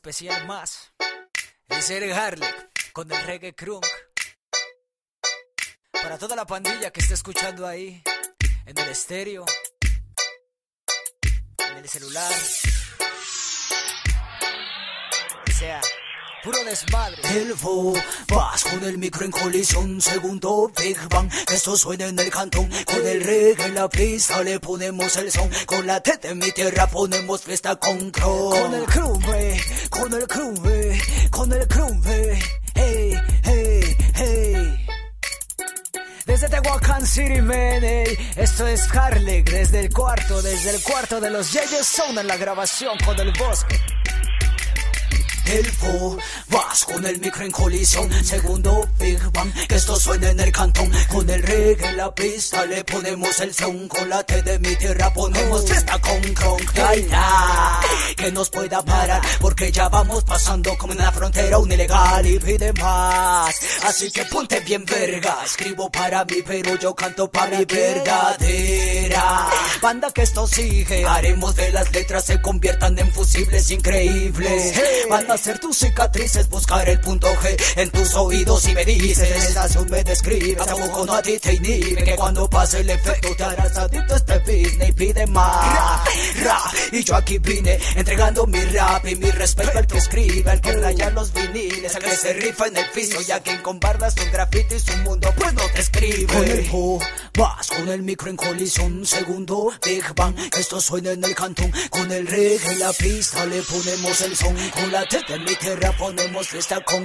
especial más. Es el Harley con el reggae crunk. Para toda la pandilla que está escuchando ahí, en el estéreo, en el celular. Sea, puro desmadre. El vas con el micro en colisión, segundo Big Bang, esto suena en el cantón, con el reggae en la pista le ponemos el son, con la teta en mi tierra ponemos fiesta con crow. Con el crumbe, con el crumbe, con el crumbe, hey, hey, hey. Desde Tehuacán City, man, ey. Esto es Harley, desde el cuarto, desde el cuarto de los Yeyes Sound en la grabación con el bosque. El vas con el micro en colisión, segundo Big Bang, que esto suena en el cantón, con el reggae en la pista le ponemos el son, con la T de mi tierra ponemos fiesta con cronk, que nos pueda parar, porque ya vamos pasando como en la frontera un ilegal y pide más, así que ponte bien verga, escribo para mí pero yo canto para mi verdadera, banda que esto sigue, haremos de las letras se conviertan en fusibles increíbles, banda hacer tus cicatrices, buscar el punto G en tus oídos y me dices, un me describe, tampoco no a ti te inhibe, que cuando pase el efecto te harás adicto este business y pide más. Ra, y yo aquí vine entregando mi rap y mi respeto al que escribe, al que raya los viniles, al que se rifa en el piso y a quien con bardas un grafito y su mundo pues no te escribe. Con el vas con el micro en colisión, segundo Big Bang, esto suena en el cantón, con el reggae en la pista le ponemos el son, con la en mi tierra ponemos fiesta con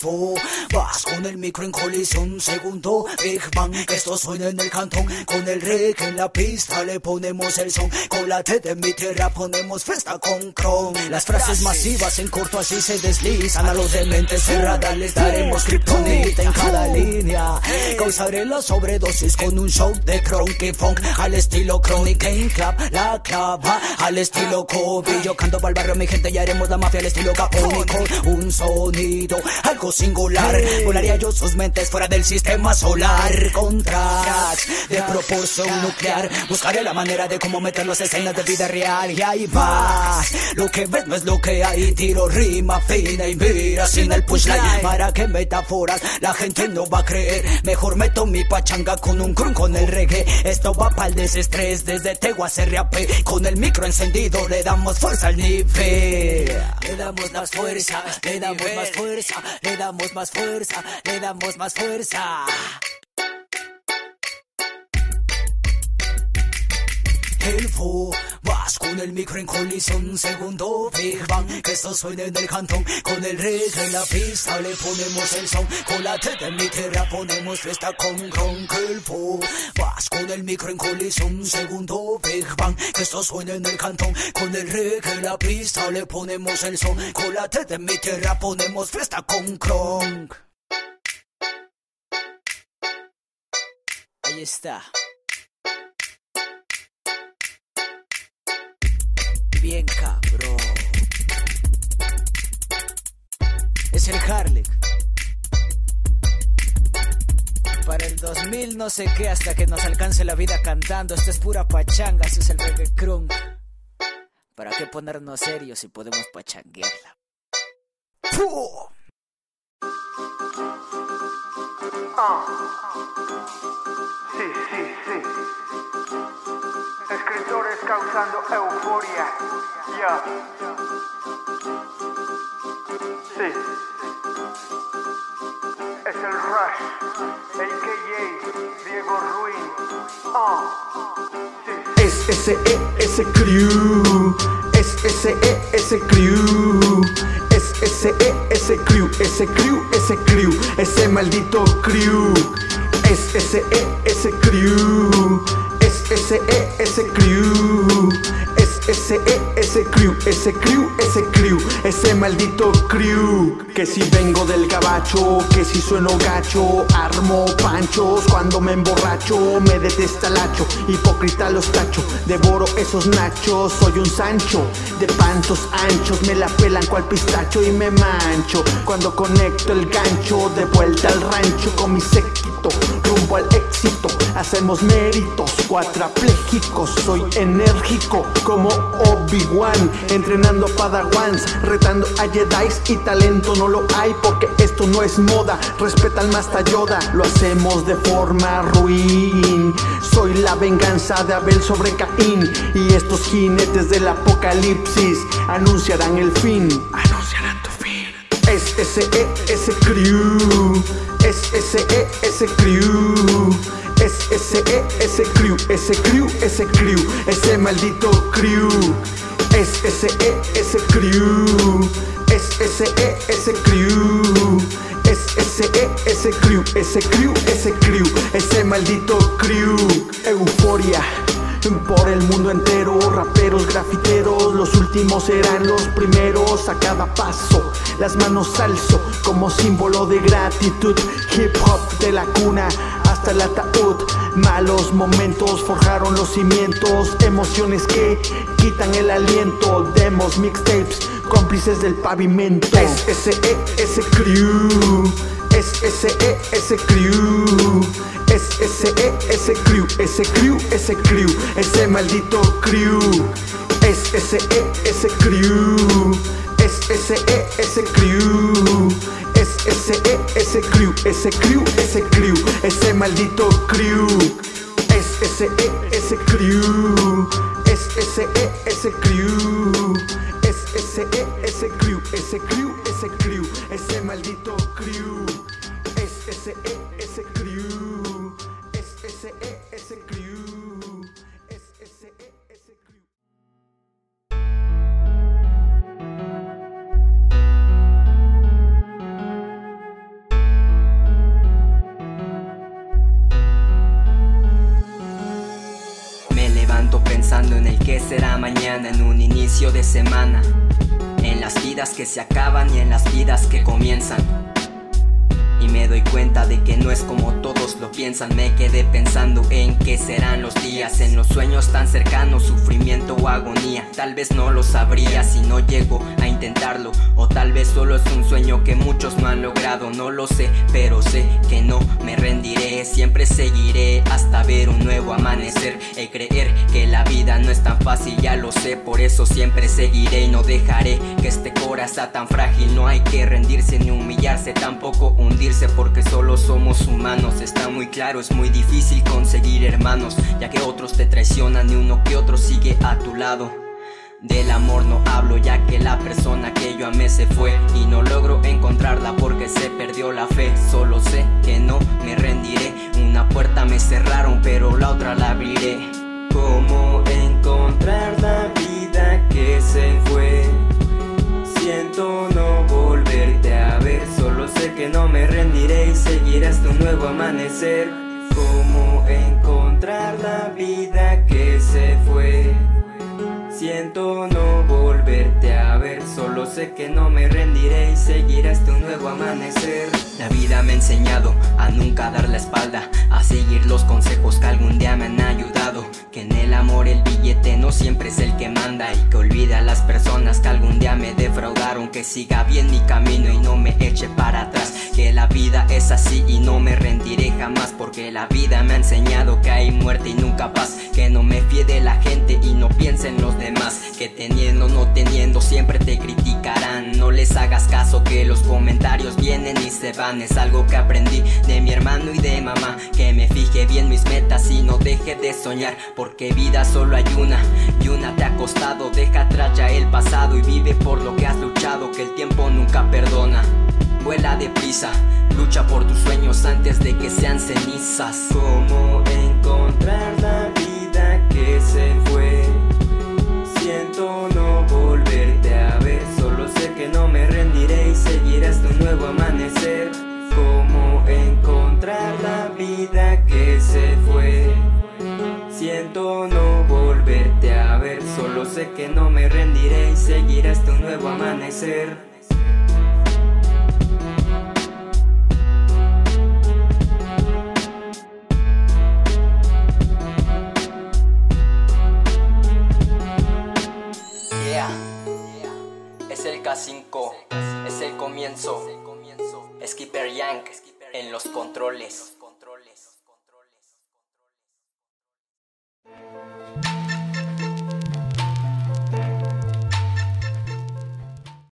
po Vas con el micro en colisión, segundo Big Bang, esto suena en el cantón, con el reggae en la pista le ponemos el son, con la teta en mi tierra ponemos fiesta con cron. Las frases masivas en corto así se deslizan, a los de mente cerrada les daremos kriptonita en cada línea. Causaré la sobredosis con un show de cronky funk, al estilo Chronic en Club, la clava, al estilo Kobe. Yo canto para el barrio, mi gente, ya haremos la mafia al estilo capónico. Un sonido, algo singular. Volaría yo sus mentes fuera del sistema solar. Con de proporción nuclear. Buscaré la manera de cómo meter las escenas de vida real. Y ahí vas. Lo que ves no es lo que hay. Tiro rima fina y mira sin el pushline. Para que metáforas la gente no va a creer. Mejor meto mi pachanga con un crun con el reggae. Esto va para el desestrés desde Tegua RAP. Con el micro encendido le damos fuerza al nivel. Le damos más fuerza, le damos más fuerza, le damos más fuerza, le damos más fuerza. El vas con el micro en colisión, segundo Big Bang, que esto suena en el cantón, con el reggae en la pista le ponemos el son, con la teta en mi tierra ponemos fiesta con con el vas con el micro en colisión, segundo Big Bang, que esto suena en el cantón, con el reggae en la pista le ponemos el son, con la teta en mi tierra ponemos fiesta con cronk. Ahí está. Bien cabrón. Es el Harley. Para el 2000 no sé qué hasta que nos alcance la vida cantando. Esto es pura pachanga, eso es el reggae crunk. ¿Para qué ponernos serios si podemos pachanguearla? Ah. Sí, Euforia. Ya. Sí. Es el Rush, a.k.a. Diego Ruin. Ah. Sí. Es ese E, ese crew. Es ese E, ese crew. Es ese E, ese crew. Ese crew, ese crew. Ese maldito crew. Es ese ese crew. Es ese E, ese crew. Es ese E, ese crew. Ese crew, ese crew. Ese maldito crew. Que si vengo del gabacho, que si sueno gacho, armo panchos cuando me emborracho, me detesta el hacho, hipócrita los tacho, devoro esos nachos, soy un Sancho, de pantos anchos, me la pelan cual pistacho y me mancho, cuando conecto el gancho, de vuelta al rancho con mi séquito rumbo al éxito. Hacemos méritos cuadraplégicos. Soy enérgico como Obi-Wan, entrenando padawans, retando a Jedi y talento no lo hay porque esto no es moda. Respeta al Master Yoda, lo hacemos de forma ruin. Soy la venganza de Abel sobre Caín y estos jinetes del apocalipsis anunciarán el fin. Anunciarán tu fin. Es ese e ese crew. Es ese ese crew. Es ese ese crew. Ese crew, ese crew. Ese maldito crew. Es ese ese crew. Es ese ese crew. Es ese ese crew. Ese crew, ese crew. Ese maldito crew. Euforia por el mundo entero, raperos, grafiteros, los últimos serán los primeros a cada paso. Las manos alzo como símbolo de gratitud. Hip hop de la cuna hasta el ataúd. Malos momentos forjaron los cimientos, emociones que quitan el aliento. Demos, mixtapes, cómplices del pavimento. Es ese e, ese crew. Es ese e, ese crew. Es ese ese crew, ese crew, ese crew, ese maldito crew. Es ese ese crew. Es ese ese crew. Es ese ese crew, ese crew, ese crew, ese maldito crew. Es ese ese crew. Es ese ese crew. Es ese ese crew, ese crew, ese crew, ese maldito crew. Pensando en el que será mañana, en un inicio de semana, en las vidas que se acaban y en las vidas que comienzan. Y me doy cuenta de que no es como todos lo piensan. Me quedé pensando en qué serán los días, en los sueños tan cercanos, sufrimiento o agonía. Tal vez no lo sabría si no llego a intentarlo, o tal vez solo es un sueño que muchos no han logrado. No lo sé, pero sé que no me rendiré. Siempre seguiré hasta ver un nuevo amanecer. El creer que la vida no es tan fácil, ya lo sé. Por eso siempre seguiré y no dejaré que este corazón tan frágil. No hay que rendirse ni humillarse, tampoco hundirse porque solo somos humanos. Está muy claro, es muy difícil conseguir hermanos, ya que otros te traicionan y uno que otro sigue a tu lado. Del amor no hablo ya que la persona que yo amé se fue y no logro encontrarla porque se perdió la fe. Solo sé que no me rendiré. Una puerta me cerraron pero la otra la abriré. ¿Cómo encontrar la vida que se fue? Siento no volverte a ver, solo sé que no me rendiré y seguiré hasta un nuevo amanecer. ¿Cómo encontrar la vida? No volverte a ver, solo sé que no me rendiré y seguiré hasta un nuevo amanecer. La vida me ha enseñado a nunca dar la espalda, a seguir los consejos que algún día me han ayudado. Que en el amor el no siempre es el que manda y que olvide a las personas que algún día me defraudaron. Que siga bien mi camino y no me eche para atrás. Que la vida es así y no me rendiré jamás porque la vida me ha enseñado que hay muerte y nunca paz. Que no me fíe de la gente y no piense en los demás. Que teniendo o no teniendo siempre te criticarán. No les hagas caso que los comentarios vienen y se van. Es algo que aprendí de mi hermano y de mamá. Que me fije bien mis metas y no deje de soñar. Porque vida solo hay una y una te ha costado. Deja atrás ya el pasado y vive por lo que has luchado. Que el tiempo nunca perdona. Vuela deprisa, lucha por tus sueños antes de que sean cenizas. ¿Cómo encontrar la vida que se fue? Siento no volverte a ver, solo sé que no me rendiré y seguiré hasta un nuevo amanecer. ¿Cómo encontrar la vida que que no me rendiré y seguiré hasta nuevo amanecer. Yeah, es el K5, es el comienzo. Skipper Yank en los controles.